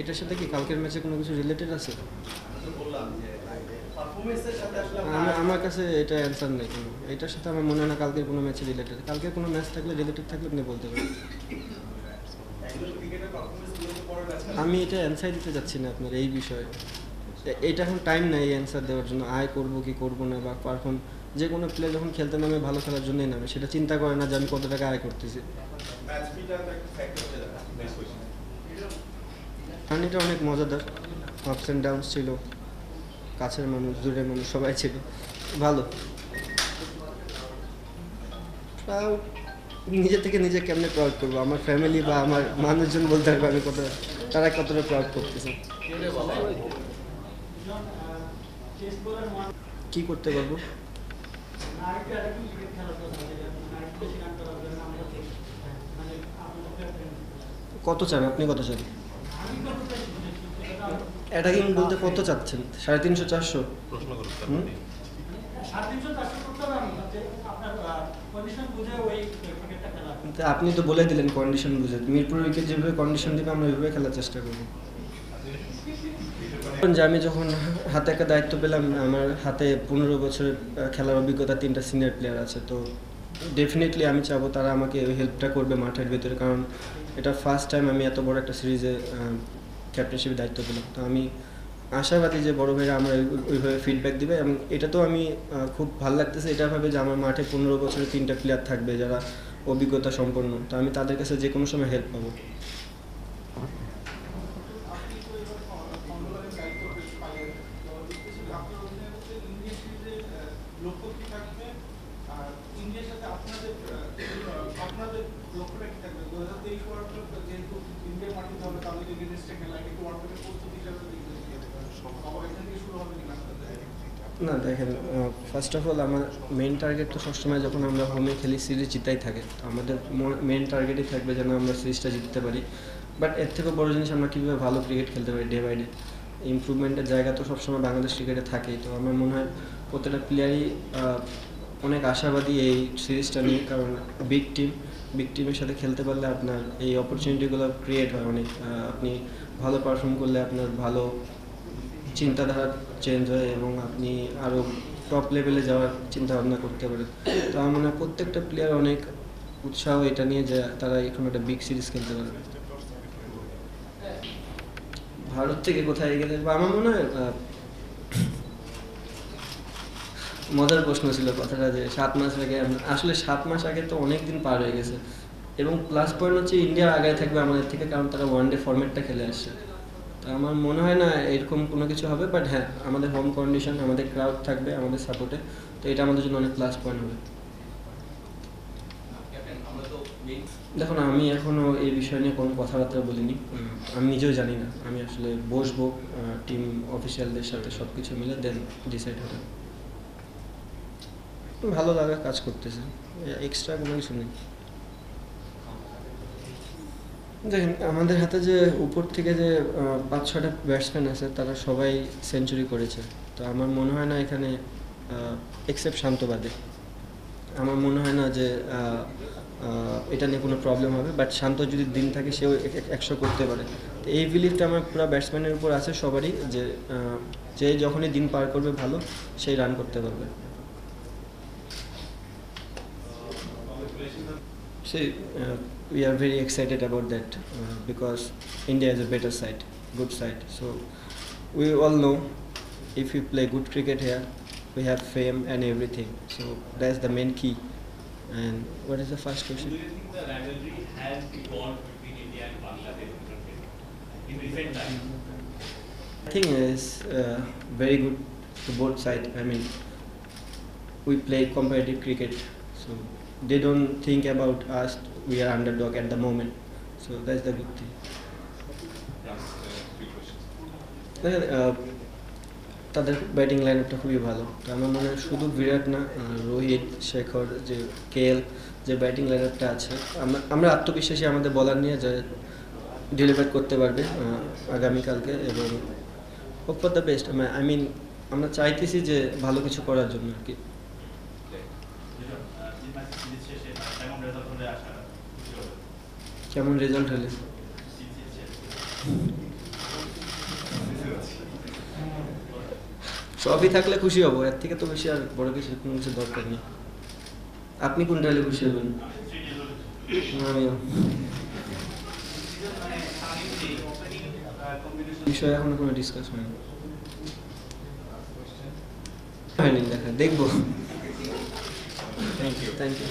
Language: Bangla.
এটার সাথে কি কালকের ম্যাচে কোনো কিছু রিলেটেড আছে? আমার কাছে এটা অ্যান্সার নেই কোনো। এটার সাথে আমার মনে হয় না কালকের কোনো ম্যাচে রিলেটেড কালকের কোনো ম্যাচ থাকলে রিলেটেড থাকলে আপনি বলতে পারেন। আমি এটা অ্যান্সার দিতে চাচ্ছি না আপনার এই বিষয়ে। এটা এখন টাইম নাই অ্যান্সার দেওয়ার জন্য। আয় করব কি করব না বা পারফর্ম যে কোনো প্লেয়ার যখন খেলতে নামে ভালো খেলার জন্যই নামে, সেটা চিন্তা করে না যে আমি কত টাকা আয় করতেছি ম্যাচ ফিটা একটা ফ্যাক্টর হয়ে যাবে নেক্সট কোশ্চেন জার্নিটা অনেক মজাদার। আপস অ্যান্ড ডাউনস ছিল। কাছের মানুষ, দূরের মানুষ, সবাই ছিল। ভালো। নিজে থেকে নিজে কেমনে প্রাউড করব? আমার ফ্যামিলি বা আমার মানুষজন বলতে পারবে আমি কত তারা কতটা প্রাউড করতেছে। কি করতে পারব? কত চান? আপনি কত চান? অ্যাটাকিং বলতে কত চাচ্ছেন? সাড়ে তিনশো চারশো? প্রশ্ন আপনি তো বলে দিলেন কন্ডিশন বুঝে। মিরপুর উইকেট যেভাবে কন্ডিশন দিবে আমরা ওইভাবে খেলার চেষ্টা করব। এখন যে আমি যখন হাতে একটা দায়িত্ব পেলাম আমার হাতে পনেরো বছরের খেলার অভিজ্ঞতা তিনটা সিনিয়র প্লেয়ার আছে তো ডেফিনেটলি আমি চাবো তারা আমাকে হেল্পটা করবে মাঠের ভেতরে কারণ এটা ফার্স্ট টাইম আমি এত বড় একটা সিরিজে ক্যাপ্টেনশিপের দায়িত্ব পেলাম তো আমি আশাবাদী যে বড় ভাইরা আমরা ওই- ওইভাবে ফিডব্যাক দিবে এবং এটা তো আমি খুব ভালো লাগতেছে। এটা ভাবে যে আমার মাঠে পনেরো বছরের তিনটা প্লেয়ার থাকবে যারা অভিজ্ঞতা সম্পন্ন। তো আমি তাদের কাছে যে কোনো সময় হেল্প পাবো। লক্ষ্য কি থাকবে আর ইন্ডিয়ার সাথে আপনাদের না, দেখেন ফার্স্ট অফ অল আমার মেন টার্গেট তো সবসময় যখন আমরা হোমে খেলি সিরিজ জিতাই থাকে। তো আমাদের মেন টার্গেটই থাকবে যেন আমরা সিরিজটা জিততে পারি। বাট এর থেকেও বড় জিনিস, আমরা কীভাবে ভালো ক্রিকেট খেলতে পারি ডে বাই ডে ইমপ্রুভমেন্টের জায়গা তো সবসময় বাংলাদেশ ক্রিকেটে থাকেই। তো আমার মনে হয় প্রত্যেকটা প্লেয়ারই অনেক আশাবাদী এই সিরিজটা নিয়ে, কারণ বিগ টিম বিগ টিমের সাথে খেলতে পারলে আপনার এই অপরচুনিটিগুলো ক্রিয়েট হয় অনেক। আপনি ভালো পারফর্ম করলে আপনার ভালো চিন্তাধারা চেঞ্জ হয় এবং আপনি আরও টপ লেভেলে যাওয়ার চিন্তা ভাবনা করতে পারেন। তো আমার মনে হয় প্রত্যেকটা প্লেয়ার অনেক উৎসাহ এটা নিয়ে যে তারা এখন একটা বিগ সিরিজ খেলতে পারবে। ভারত থেকে কোথায় গেলে? বা আমার মনে হয় মজার প্রশ্ন ছিল কথাটা যে সাত মাস আগে আসলে সাত মাস আগে তো অনেক দিন পার হয়ে গেছে। এবং প্লাস পয়েন্ট হচ্ছে ইন্ডিয়া আগে থাকবে আমাদের থেকে কারণ তারা ওয়ান ডে ফরম্যাটটা খেলে আসছে। তো আমার মনে হয় না এরকম কোনো কিছু হবে বাট হ্যাঁ আমাদের হোম কন্ডিশন আমাদের ক্রাউড থাকবে আমাদের সাপোর্টে তো এটা আমাদের জন্য অনেক প্লাস পয়েন্ট হবে। দেখুন আমি এখনও এই বিষয় নিয়ে কোনো কথাবার্তা বলিনি। আমি নিজেও জানি না। আমি আসলে বসবো টিম অফিসিয়ালদের সাথে সব কিছু মিলে দেন ডিসাইড হবে। ভালো লাগা কাজ করতেছে। এক্সট্রা কোনো কিছু নেই। দেখেন, আমাদের হাতে যে উপর থেকে যে পাঁচ ছটা ব্যাটসম্যান আছে, তারা সবাই সেঞ্চুরি করেছে। তো আমার মনে হয় না এখানে এক্সেপ্ট শান্তবাদে। আমার মনে হয় না যে এটা নিয়ে কোনো প্রবলেম হবে বাট শান্ত যদি দিন থাকে, সেও এক- এক- একশো করতে পারে। তো এই বিলিভটা আমার পুরো ব্যাটসম্যানের উপর আছে, সবারই যে যে যখনই দিন পার করবে ভালো, সেই রান করতে পারবে। See, uh, we are very excited about that uh, because India is a better side, good side. So we all know if we play good cricket here, we have fame and everything. So that's the main key. And what is the first Do question? you think the rivalry has evolved between India and Bangladesh in recent times? I think it's uh, very good to both sides. I mean, we play competitive cricket, so they don't think about us. We are underdog at the moment, so that's the good thing. Uh, আহ, তাদের ব্যাটিং লাইনআপটা খুবই ভালো তো আমার মনে হয় শুধু বিরাট না রোহিত শেখর যে কেএল যে ব্যাটিং লাইনআপটা আছে আমরা আমরা আত্মবিশ্বাসী আমাদের বলার নিয়ে যে ডেলিভার করতে পারবে আগামীকালকে এবং hope for the best I mean আমরা চাইতেছি যে ভালো কিছু করার জন্য আর কি কেমন রেজাল্ট হলে? সবই থাকলে খুশি হব এর থেকে তো বেশি আর বড় কিছু কোনো কিছু দরকার নেই। আপনি কোনটা হলে খুশি হবেন? আমিও। বিষয়ে এখনও কোনো ডিসকাস হয়নি। হয়নি দেখা দেখব। Thank you thank you